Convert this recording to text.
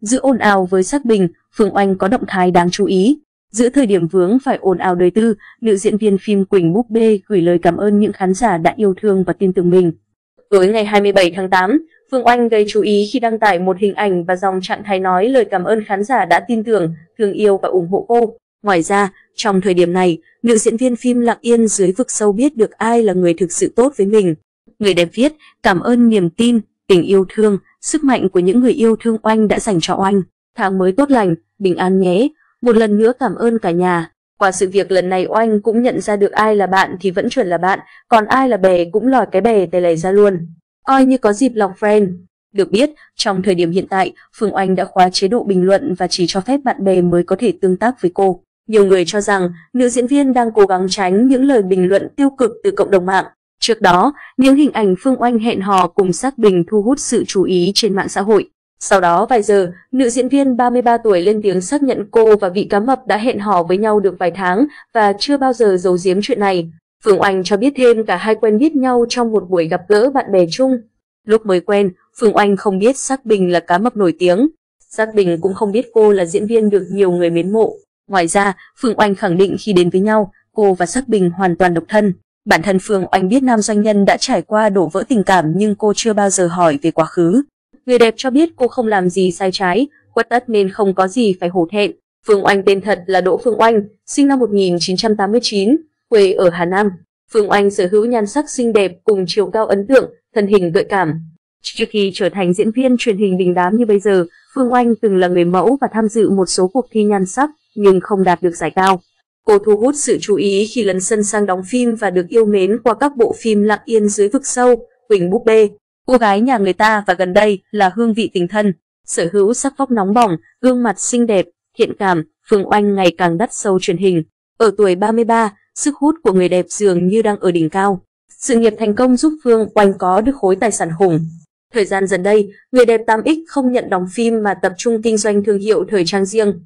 Giữa ồn ào với sắc bình, Phương Oanh có động thái đáng chú ý. Giữa thời điểm vướng phải ồn ào đời tư, nữ diễn viên phim Quỳnh Búp Bê gửi lời cảm ơn những khán giả đã yêu thương và tin tưởng mình. Tối ngày 27 tháng 8, Phương Oanh gây chú ý khi đăng tải một hình ảnh và dòng trạng thái nói lời cảm ơn khán giả đã tin tưởng, thương yêu và ủng hộ cô. Ngoài ra, trong thời điểm này, nữ diễn viên phim lặng yên dưới vực sâu biết được ai là người thực sự tốt với mình. Người đẹp viết, cảm ơn niềm tin, tình yêu thương, sức mạnh của những người yêu thương Oanh đã dành cho Oanh. Tháng mới tốt lành, bình an nhé. Một lần nữa cảm ơn cả nhà. Qua sự việc lần này Oanh cũng nhận ra được ai là bạn thì vẫn chuẩn là bạn, còn ai là bè cũng lòi cái bè tè lầy ra luôn. Coi như có dịp lòng friend. Được biết, trong thời điểm hiện tại, Phương Oanh đã khóa chế độ bình luận và chỉ cho phép bạn bè mới có thể tương tác với cô. Nhiều người cho rằng nữ diễn viên đang cố gắng tránh những lời bình luận tiêu cực từ cộng đồng mạng. Trước đó, những hình ảnh Phương Oanh hẹn hò cùng Sắc Bình thu hút sự chú ý trên mạng xã hội. Sau đó vài giờ, nữ diễn viên 33 tuổi lên tiếng xác nhận cô và vị cá mập đã hẹn hò với nhau được vài tháng và chưa bao giờ giấu giếm chuyện này. Phương Oanh cho biết thêm cả hai quen biết nhau trong một buổi gặp gỡ bạn bè chung. Lúc mới quen, Phương Oanh không biết Sắc Bình là cá mập nổi tiếng. Sắc Bình cũng không biết cô là diễn viên được nhiều người mến mộ. Ngoài ra, Phương Oanh khẳng định khi đến với nhau, cô và Sắc Bình hoàn toàn độc thân. Bản thân Phương Oanh biết nam doanh nhân đã trải qua đổ vỡ tình cảm nhưng cô chưa bao giờ hỏi về quá khứ. Người đẹp cho biết cô không làm gì sai trái, quất tất nên không có gì phải hổ thẹn. Phương Oanh tên thật là Đỗ Phương Oanh, sinh năm 1989, quê ở Hà Nam. Phương Oanh sở hữu nhan sắc xinh đẹp cùng chiều cao ấn tượng, thân hình gợi cảm. Trước khi trở thành diễn viên truyền hình đình đám như bây giờ, Phương Oanh từng là người mẫu và tham dự một số cuộc thi nhan sắc nhưng không đạt được giải cao. Cô thu hút sự chú ý khi lấn sân sang đóng phim và được yêu mến qua các bộ phim Lặng Yên dưới vực sâu, Quỳnh Búp Bê, Cô gái nhà người ta và gần đây là hương vị tình thân, sở hữu sắc vóc nóng bỏng, gương mặt xinh đẹp, thiện cảm, Phương Oanh ngày càng đắt sâu truyền hình. Ở tuổi 33, sức hút của người đẹp dường như đang ở đỉnh cao. Sự nghiệp thành công giúp Phương Oanh có được khối tài sản hùng. Thời gian gần đây, người đẹp 8X không nhận đóng phim mà tập trung kinh doanh thương hiệu thời trang riêng.